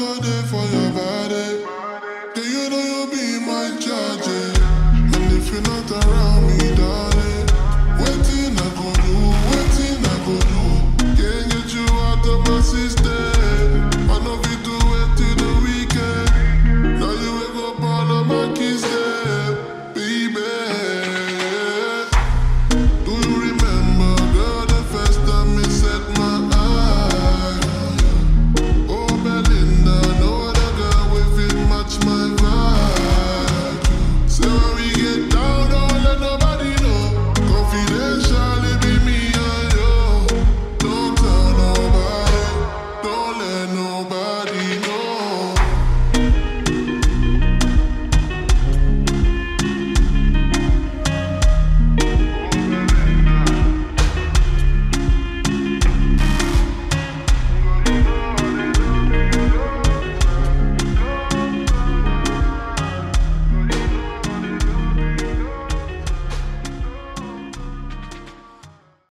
for your body. You know you'll be my? Eh? And if you're not around.